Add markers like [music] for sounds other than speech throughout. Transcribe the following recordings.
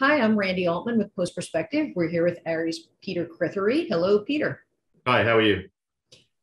Hi, I'm Randy Altman with Post Perspective. We're here with ARRI's Peter Crithary. Hello, Peter. Hi, how are you?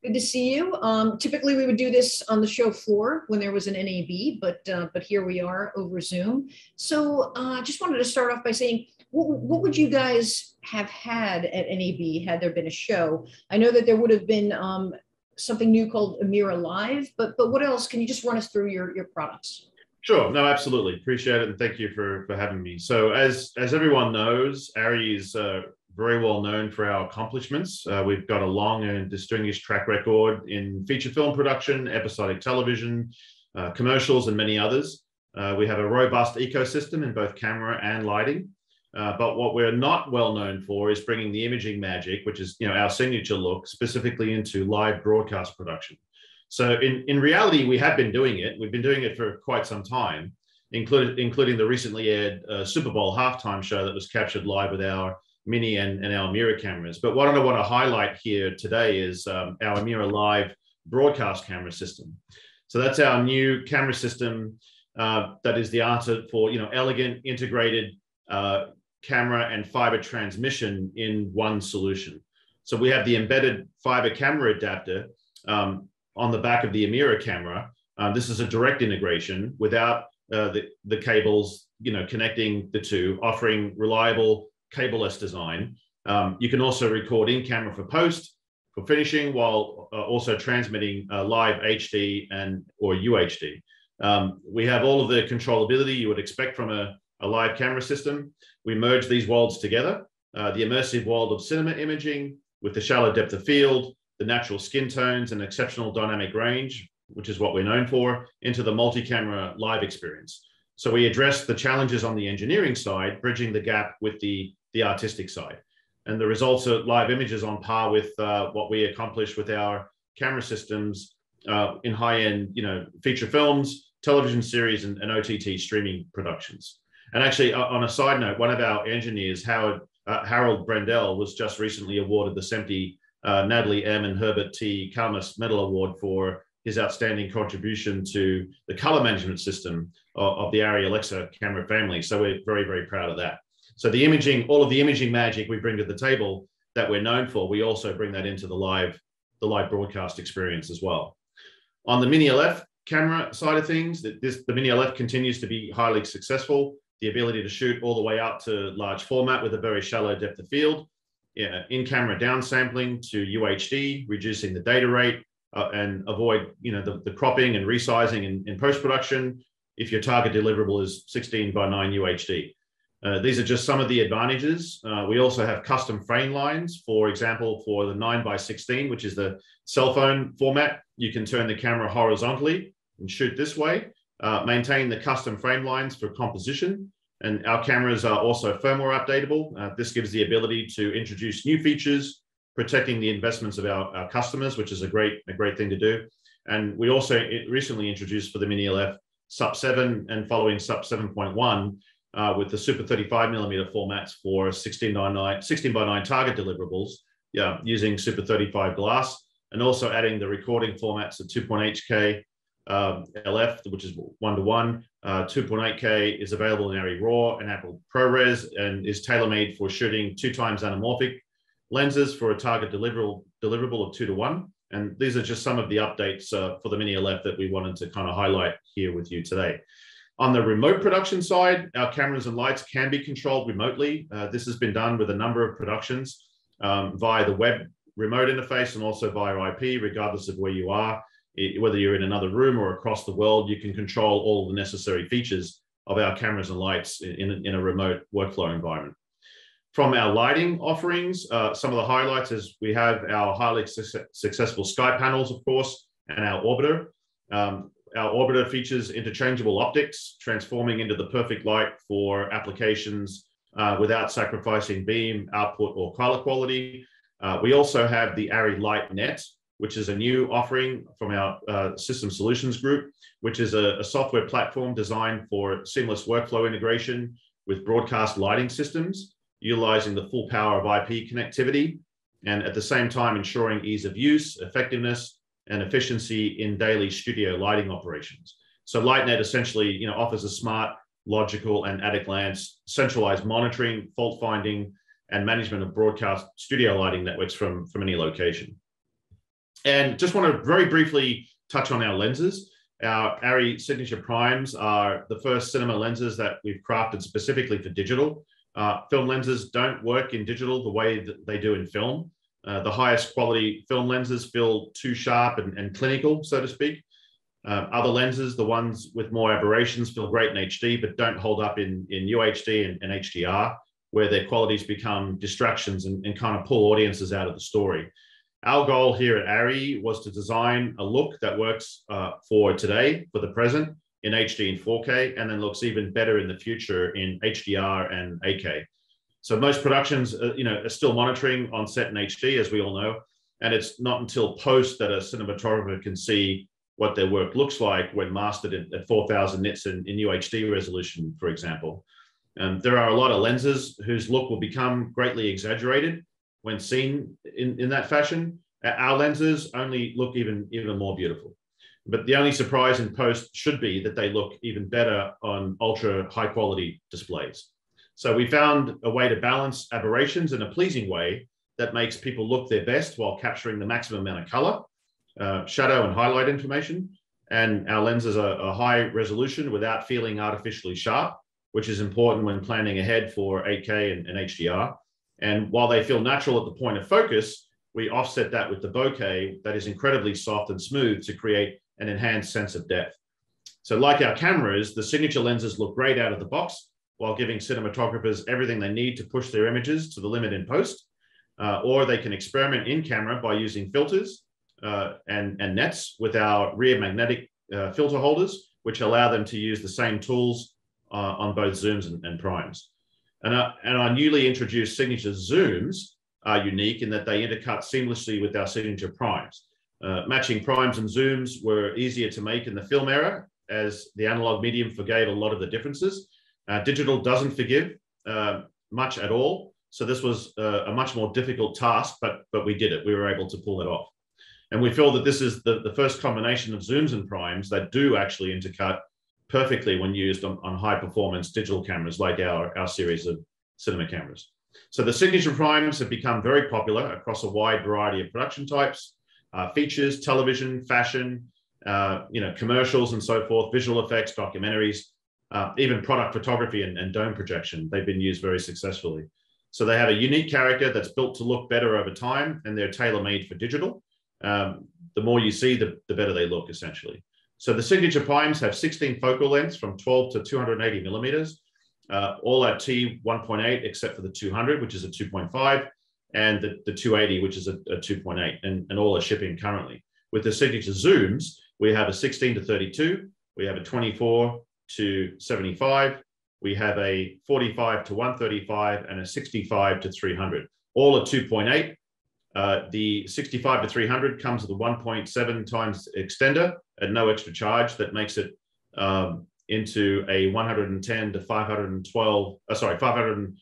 Good to see you. Um, typically, we would do this on the show floor when there was an NAB, but uh, but here we are over Zoom. So, I uh, just wanted to start off by saying, what, what would you guys have had at NAB had there been a show? I know that there would have been um, something new called Amira Live, but but what else? Can you just run us through your your products? Sure. No, absolutely. Appreciate it. And thank you for, for having me. So as, as everyone knows, ARRI is uh, very well known for our accomplishments. Uh, we've got a long and distinguished track record in feature film production, episodic television, uh, commercials, and many others. Uh, we have a robust ecosystem in both camera and lighting. Uh, but what we're not well known for is bringing the imaging magic, which is you know our signature look, specifically into live broadcast production. So in, in reality, we have been doing it. We've been doing it for quite some time, including, including the recently aired uh, Super Bowl halftime show that was captured live with our Mini and, and our Amira cameras. But what I want to highlight here today is um, our Amira Live broadcast camera system. So that's our new camera system uh, that is the answer for you know elegant integrated uh, camera and fiber transmission in one solution. So we have the embedded fiber camera adapter um, on the back of the Amira camera. Um, this is a direct integration without uh, the, the cables, you know, connecting the two, offering reliable cableless design. Um, you can also record in camera for post, for finishing, while uh, also transmitting uh, live HD and or UHD. Um, we have all of the controllability you would expect from a, a live camera system. We merge these worlds together, uh, the immersive world of cinema imaging with the shallow depth of field, the natural skin tones and exceptional dynamic range, which is what we're known for, into the multi-camera live experience. So we address the challenges on the engineering side, bridging the gap with the, the artistic side. And the results are live images on par with uh, what we accomplish with our camera systems uh, in high-end, you know, feature films, television series, and, and OTT streaming productions. And actually, uh, on a side note, one of our engineers, Howard uh, Harald Brendel, was just recently awarded the SMPTE uh, Natalie M. and Herbert T. Kalmus Medal Award for his outstanding contribution to the color management system of, of the ARRI Alexa camera family. So we're very, very proud of that. So the imaging, all of the imaging magic we bring to the table that we're known for, we also bring that into the live, the live broadcast experience as well. On the Mini LF camera side of things, this, the Mini LF continues to be highly successful. The ability to shoot all the way out to large format with a very shallow depth of field in-camera downsampling to UHD, reducing the data rate uh, and avoid you know the, the cropping and resizing in, in post-production if your target deliverable is 16 by 9 UHD. Uh, these are just some of the advantages. Uh, we also have custom frame lines, for example, for the 9 by 16, which is the cell phone format. You can turn the camera horizontally and shoot this way, uh, maintain the custom frame lines for composition, and our cameras are also firmware updatable. Uh, this gives the ability to introduce new features, protecting the investments of our, our, customers, which is a great, a great thing to do. And we also recently introduced for the Mini LF SUP 7 and following SUP 7.1 uh, with the Super 35 millimeter formats for 16 by 9, 16 by 9 target deliverables yeah, using Super 35 glass and also adding the recording formats of 2.8K uh, LF, which is one to one. Uh, 2.8K is available in ARRI RAW and Apple ProRes and is tailor made for shooting two times anamorphic lenses for a target deliverable, deliverable of two to one. And these are just some of the updates uh, for the Mini LF that we wanted to kind of highlight here with you today. On the remote production side, our cameras and lights can be controlled remotely. Uh, this has been done with a number of productions um, via the web remote interface and also via IP, regardless of where you are it, whether you're in another room or across the world, you can control all the necessary features of our cameras and lights in, in, in a remote workflow environment. From our lighting offerings, uh, some of the highlights is we have our highly su successful SkyPanels, of course, and our orbiter. Um, our orbiter features interchangeable optics, transforming into the perfect light for applications uh, without sacrificing beam, output, or color quality. Uh, we also have the ARRI LightNet, which is a new offering from our uh, System Solutions Group, which is a, a, software platform designed for seamless workflow integration with broadcast lighting systems, utilizing the full power of IP connectivity, and at the same time ensuring ease of use, effectiveness, and efficiency in daily studio lighting operations. So LightNet essentially you know, offers a smart logical, and at a glance centralized monitoring, fault finding, and management of broadcast studio lighting networks from, from any location. And just want to very briefly touch on our lenses. Our ARRI Signature Primes are the first cinema lenses that we've crafted specifically for digital. Uh, film lenses don't work in digital the way that they do in film. Uh, the highest quality film lenses feel too sharp and, and clinical, so to speak. Uh, other lenses, the ones with more aberrations, feel great in HD, but don't hold up in, in UHD and, and HDR, where their qualities become distractions and, and kind of pull audiences out of the story. Our goal here at ARRI was to design a look that works uh, for today, for the present, in HD and 4K, and then looks even better in the future in HDR and 8K. So most productions, uh, you know, are still monitoring on set in HD, as we all know, and it's not until post that a cinematographer can see what their work looks like when mastered at 4,000 nits in, in UHD resolution, for example. Um, there are a lot of lenses whose look will become greatly exaggerated when seen in, in that fashion. Our lenses only look even, even more beautiful. But the only surprise in post should be that they look even better on ultra high quality displays. So we found a way to balance aberrations in a pleasing way that makes people look their best while capturing the maximum amount of color, uh, shadow and highlight information. And our lenses are, are high resolution without feeling artificially sharp, which is important when planning ahead for 8K and, and HDR. And while they feel natural at the point of focus, we offset that with the bokeh that is incredibly soft and smooth to create an enhanced sense of depth. So like our cameras, the signature lenses look great out of the box while giving cinematographers everything they need to push their images to the limit in post. Uh, or they can experiment in camera by using filters uh, and, and nets with our rear magnetic uh, filter holders, which allow them to use the same tools uh, on both zooms and, and primes. And, and our newly introduced signature zooms are unique in that they intercut seamlessly with our signature primes. Uh, matching primes and zooms were easier to make in the film era as the analog medium forgave a lot of the differences. Uh, digital doesn't forgive uh, much at all. So this was uh, a much more difficult task, but, but we did it. We were able to pull it off. And we feel that this is the, the first combination of zooms and primes that do actually intercut perfectly when used on, on high performance digital cameras like our, our series of cinema cameras. So the signature primes have become very popular across a wide variety of production types, uh, features, television, fashion, uh, you know, commercials and so forth, visual effects, documentaries, uh, even product photography and, and, dome projection. They've been used very successfully. So they have a unique character that's built to look better over time, and they're tailor-made for digital. Um, the more you see, the, the better they look, essentially. So the signature primes have 16 focal lengths from 12 to 280 millimeters, uh, all at T 1.8, except for the 200, which is a 2.5, and the, the 280, which is a, a 2.8, and, and all are shipping currently. With the signature zooms, we have a 16 to 32, we have a 24 to 75, we have a 45 to 135, and a 65 to 300, all at 2.8. Uh, the 65 to 300 comes with a 1.7 times extender at no extra charge that makes it um, into a 110 to 512, uh, sorry, 500,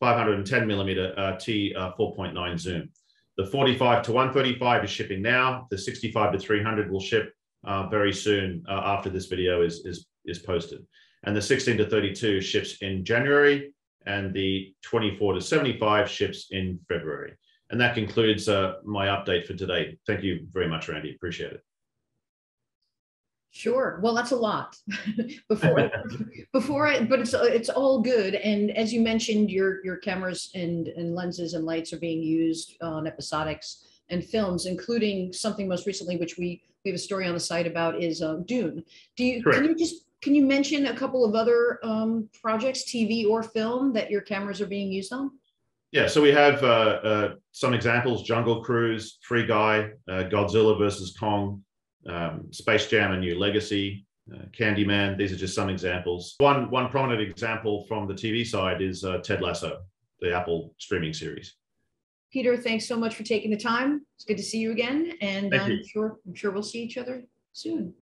510 millimeter uh, T uh, 4.9 zoom. The 45 to 135 is shipping now. The 65 to 300 will ship uh, very soon after this video is, is, is posted. And the 16 to 32 ships in January and the 24 to 75 ships in February. And that concludes uh, my update for today. Thank you very much, Randy. Appreciate it. Sure. Well, that's a lot [laughs] before [laughs] before I, but it's it's all good. And as you mentioned, your your cameras and and lenses and lights are being used on episodics and films, including something most recently, which we we have a story on the site about is uh, Dune. Do you Correct. can you just can you mention a couple of other um, projects, TV or film, that your cameras are being used on? Yeah, so we have uh, uh, some examples: Jungle Cruise, Free Guy, uh, Godzilla versus Kong, um, Space Jam: A New Legacy, uh, Candyman. These are just some examples. One one prominent example from the TV side is uh, Ted Lasso, the Apple streaming series. Peter, thanks so much for taking the time. It's good to see you again, and Thank I'm you. sure I'm sure we'll see each other soon.